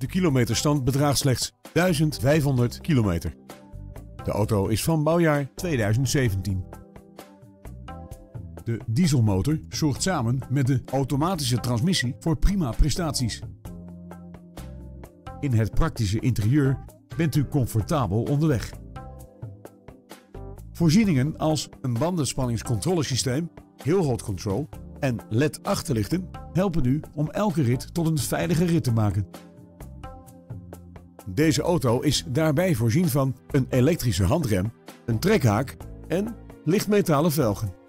De kilometerstand bedraagt slechts 1500 kilometer. De auto is van bouwjaar 2017. De dieselmotor zorgt samen met de automatische transmissie voor prima prestaties. In het praktische interieur bent u comfortabel onderweg. Voorzieningen als een bandenspanningscontrolesysteem, heel hot control en LED achterlichten helpen u om elke rit tot een veilige rit te maken. Deze auto is daarbij voorzien van een elektrische handrem, een trekhaak en lichtmetalen velgen.